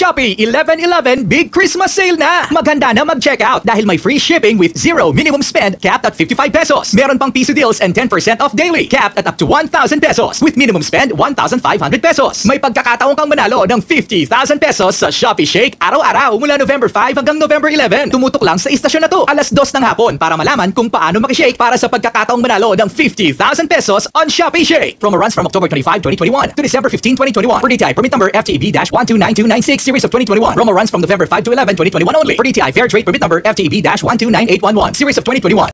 Shopee 1111 Big Christmas Sale na! Maganda na mag-check out dahil may free shipping with zero minimum spend capped at 55 pesos. Meron pang piso deals and 10% off daily capped at up to 1,000 pesos with minimum spend 1,500 pesos. May pagkakataon kang manalo ng 50,000 pesos sa Shopee Shake araw-araw mula November 5 hanggang November 11. Tumutok lang sa istasyon na to alas 2 ng hapon para malaman kung paano makishake para sa pagkakataong manalo ng 50,000 pesos on Shopee Shake. Promo runs from October 25, 2021 to December 15, 2021. For DTI permit number FTEB-129296 series of 2021. Promo runs from November 5 to 11, 2021 only. For DTI fair trade permit number FTB-129811. series of 2021.